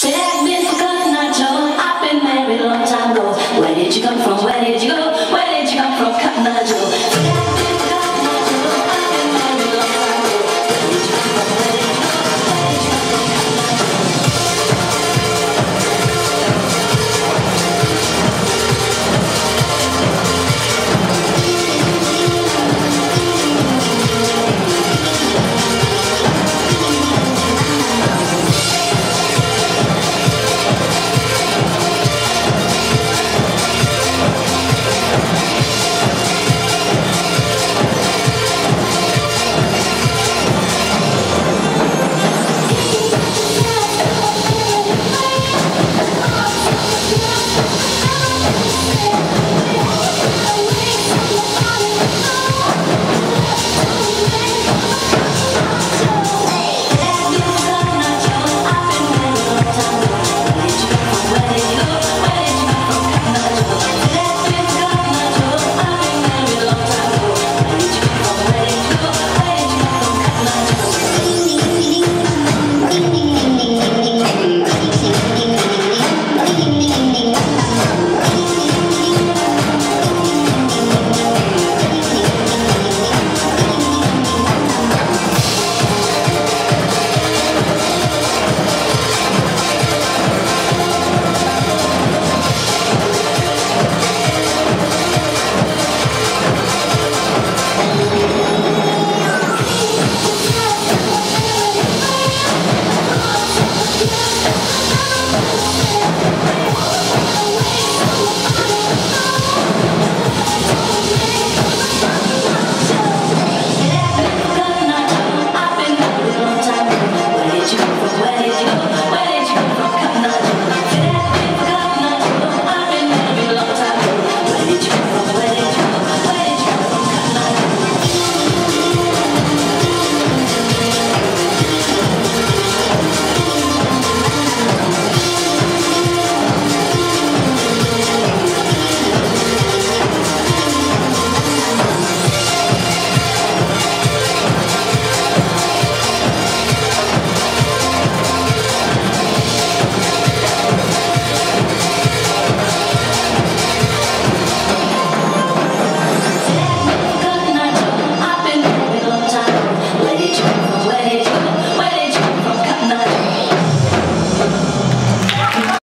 Said I've been forgotten, I've been married a long time ago. Where did you come from?